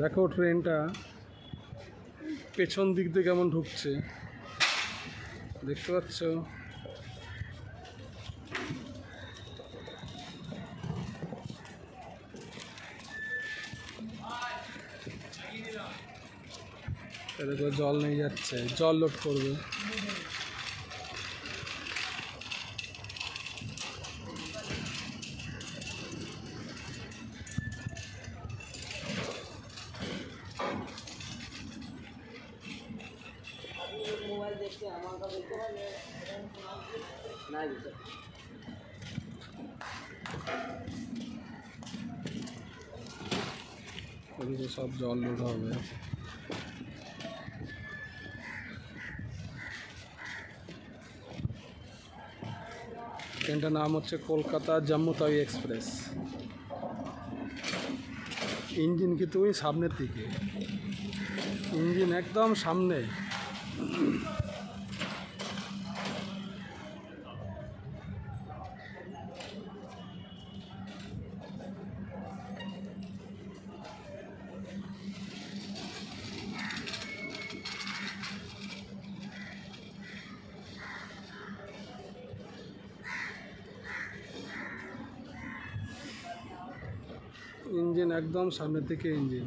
দেখো ট্রেনটা পেছন দিক দিয়ে কেমন ঢুকছে। দেখতে পাচ্ছ? জল নিয়ে যাচ্ছে, জল লোড করবে। সব জল লোড হবে। ট্রেনটার নাম হচ্ছে কলকাতা জম্মু এক্সপ্রেস। ইঞ্জিন কিন্তু ওই সামনের দিকে? ইঞ্জিন একদম সামনে। ইঞ্জিন একদম সামনের দিকে ইঞ্জিন।